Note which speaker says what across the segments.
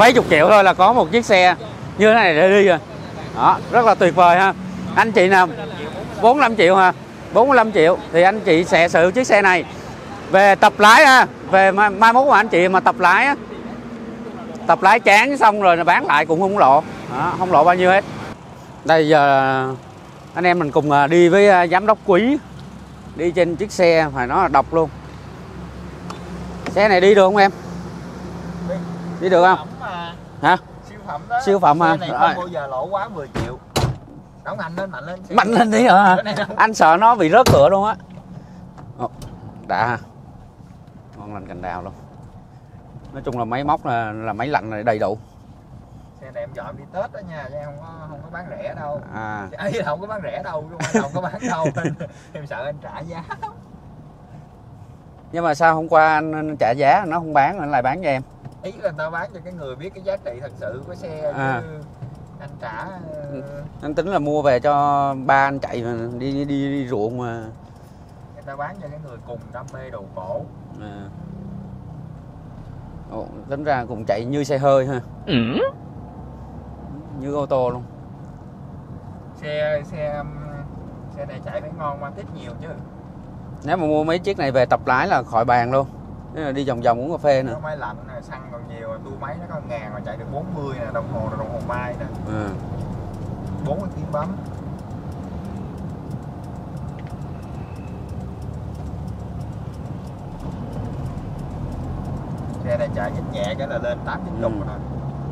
Speaker 1: mấy chục triệu thôi là có một chiếc xe như thế này để đi rồi. Đó rất là tuyệt vời ha. Anh chị nào 45 triệu ha 45 triệu thì anh chị sẽ sở hữu chiếc xe này. Về tập lái ha về mai, mai mốt mà anh chị mà tập lái á. Tập lái chán xong rồi bán lại cũng không lộ. Đó, không lộ bao nhiêu hết. Đây giờ anh em mình cùng à, đi với à, giám đốc quý. Đi trên chiếc xe phải nói là độc luôn. Xe này đi được không em? Đi được không? Hả?
Speaker 2: Siêu phẩm đó.
Speaker 1: Siêu phẩm hả?
Speaker 2: Này không bao giờ lỗ quá 10 triệu. Đóng mạnh lên mạnh lên
Speaker 1: mạnh lên tí nữa hả anh sợ nó bị rớt cửa luôn á. Đã. Ha ngon lành cành đào luôn. Nói chung là máy móc là, là máy lạnh này đầy đủ.
Speaker 2: Xe này em dọn đi tết đó nha chứ em không có không có bán rẻ đâu.
Speaker 1: À.
Speaker 2: Ấy không có bán rẻ đâu chứ không có bán đâu. Em sợ anh trả giá.
Speaker 1: Nhưng mà sao hôm qua anh, anh trả giá nó không bán anh lại bán cho em
Speaker 2: ý là tao bán cho cái người biết cái giá trị thật sự của xe
Speaker 1: À.
Speaker 2: chứ anh trả ờ,
Speaker 1: anh tính là mua về cho ba anh chạy mà đi đi, đi, đi ruộng mà.
Speaker 2: người ta bán cho cái người cùng đam mê đồ cổ.
Speaker 1: À. Ồ, tính ra cùng chạy như xe hơi ha. Như ô tô luôn.
Speaker 2: Xe xe um, xe này chạy phải ngon qua thích nhiều chứ.
Speaker 1: Nếu mà mua mấy chiếc này về tập lái là khỏi bàn luôn Thế là đi vòng vòng uống cà phê nữa
Speaker 2: nó máy lạnh nè xăng còn nhiều tu máy nó có ngàn mà chạy được 40 nè đồng hồ là đồng hồ mai nè.
Speaker 1: À.
Speaker 2: 40 tiếng bấm xe này chạy nhích nhẹ cái là lên 8 9 chục
Speaker 1: Ừ.
Speaker 2: rồi.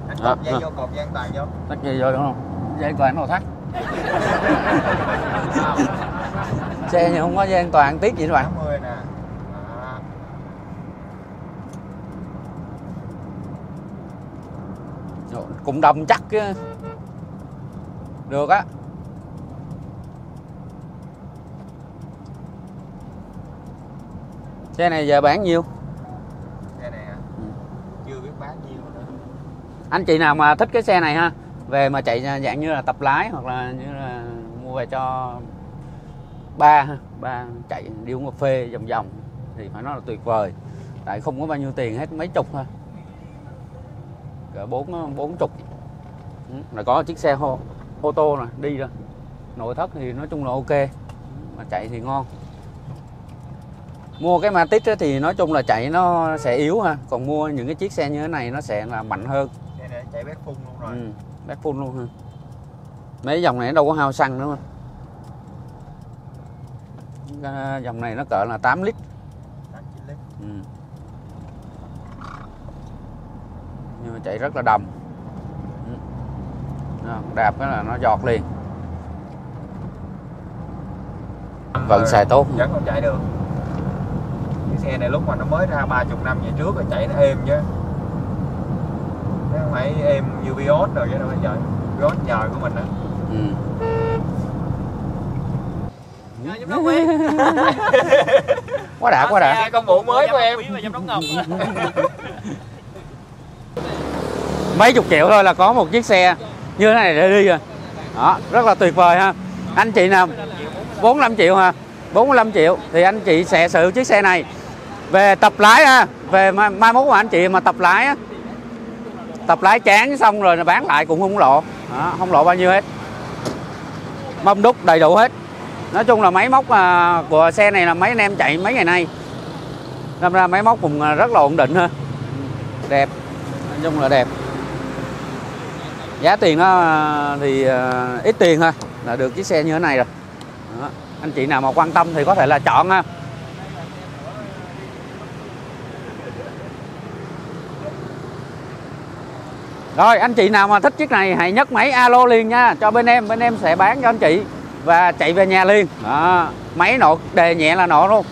Speaker 2: Anh
Speaker 1: À,
Speaker 2: cột dây
Speaker 1: à.
Speaker 2: vô cột dây an toàn vô.
Speaker 1: Tắt gì vô đúng không? Dây an toàn nào thắt xe thì không có dây an toàn tiếc gì các bạn
Speaker 2: 80 nè Đó.
Speaker 1: Ồ, cũng đâm chắc chứ. Được á. Xe này giờ bán nhiêu?
Speaker 2: Xe này à,
Speaker 1: Ừ.
Speaker 2: chưa biết bán nhiêu nữa.
Speaker 1: Anh chị nào mà thích cái xe này ha về mà chạy dạng như là tập lái hoặc là như là mua về cho ba ha ba chạy đi uống cà phê vòng vòng thì phải nói là tuyệt vời. Tại không có bao nhiêu tiền hết mấy chục thôi cỡ bốn bốn chục. Ừ, là có chiếc xe ô, ô tô nè đi rồi. Nội thất thì nói chung là ok mà chạy thì ngon. Mua cái Matic thì nói chung là chạy nó sẽ yếu ha còn mua những cái chiếc xe như thế này nó sẽ là mạnh hơn.
Speaker 2: Xe này chạy bét phun luôn rồi.
Speaker 1: Ừ, bát full luôn ha. Mấy dòng này nó đâu có hao xăng nữa mà dòng này nó cỡ là 8 lít.
Speaker 2: 8 9 lít.
Speaker 1: Ừ. nhưng mà chạy rất là đầm. Ừ. Đó, đạp cái là nó giọt liền. Vẫn xài tốt.
Speaker 2: vẫn còn chạy được. Cái xe này lúc mà nó mới ra 30 năm về trước rồi chạy nó êm chứ. Nó phải êm như Vios rồi chứ đâu bây giờ Vios nhờ của mình á.
Speaker 1: Ừ. quá đã quá đã.
Speaker 2: Công vụ mới của em
Speaker 1: mấy chục triệu thôi là có một chiếc xe như thế này để đi rồi. Đó rất là tuyệt vời ha. Anh chị nào 45 triệu ha 45 triệu thì anh chị sẽ sở hữu chiếc xe này. Về tập lái ha về mai, mai mốt mà anh chị mà tập lái á. Tập lái chán xong rồi bán lại cũng không lộ. Đó, không lộ bao nhiêu hết. Mâm đúc đầy đủ hết. Nói chung là máy móc à, của xe này là mấy anh em chạy mấy ngày nay. Đâm ra máy móc cũng à, rất là ổn định ha. Đẹp. Nói chung là đẹp giá tiền nó thì ờ, ít tiền thôi, là được chiếc xe như thế này rồi. Đó. anh chị nào mà quan tâm thì có thể là chọn ha. Rồi, anh chị nào mà thích chiếc này hãy nhấc máy alo liền nha, cho bên em bên em sẽ bán cho anh chị và chạy về nhà liền. Đó, máy nổ, đề nhẹ là nổ luôn.